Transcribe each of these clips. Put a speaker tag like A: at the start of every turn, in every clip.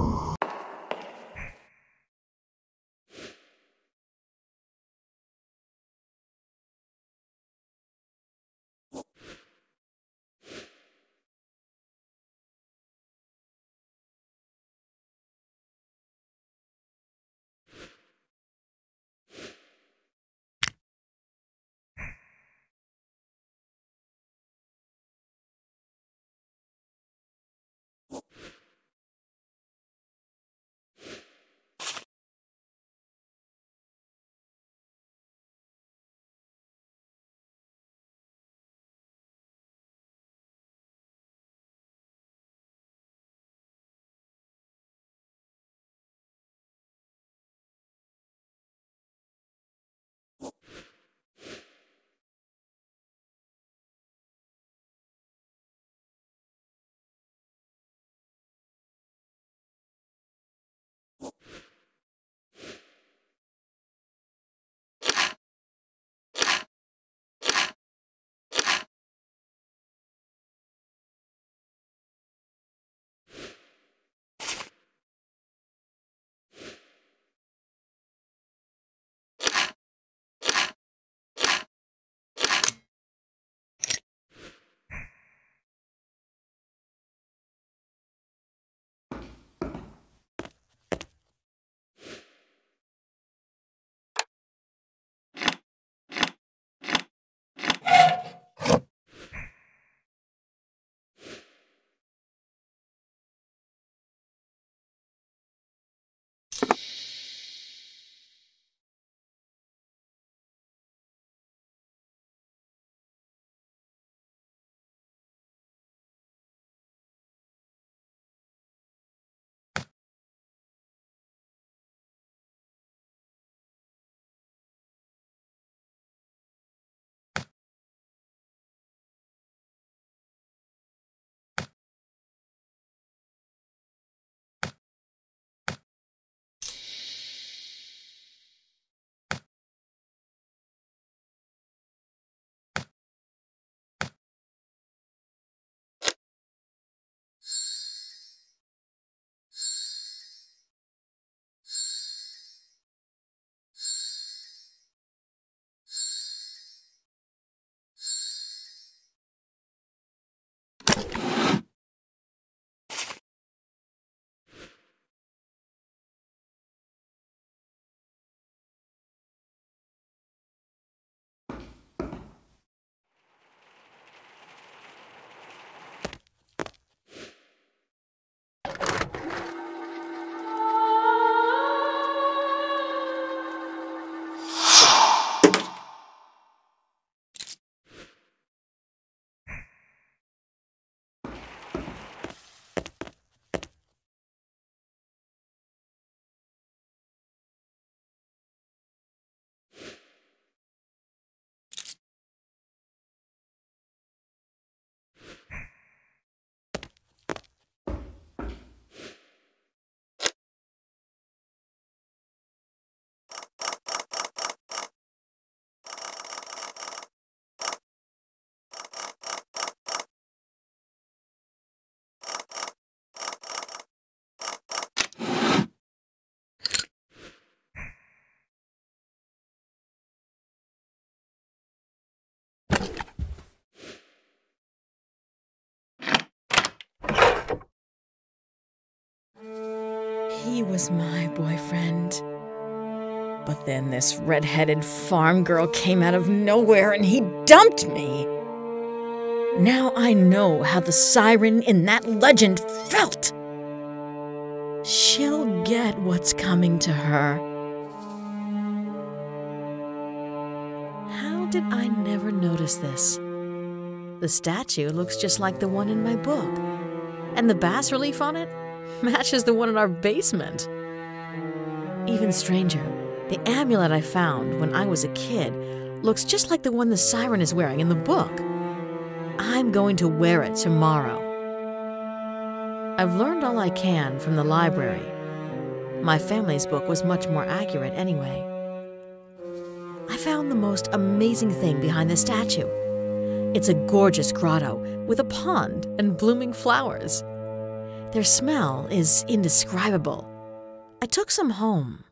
A: Ooh. He was my boyfriend. But then this red-headed farm girl came out of nowhere and he dumped me. Now I know how the siren in that legend felt. She'll get what's coming to her. How did I never notice this? The statue looks just like the one in my book, and the bas relief on it matches the one in our basement. Even stranger, the amulet I found when I was a kid looks just like the one the siren is wearing in the book. I'm going to wear it tomorrow. I've learned all I can from the library. My family's book was much more accurate anyway. I found the most amazing thing behind the statue. It's a gorgeous grotto with a pond and blooming flowers. Their smell is indescribable. I took some home.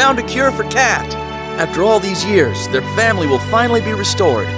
B: Found a cure for Cat! After all these years, their family will finally be restored.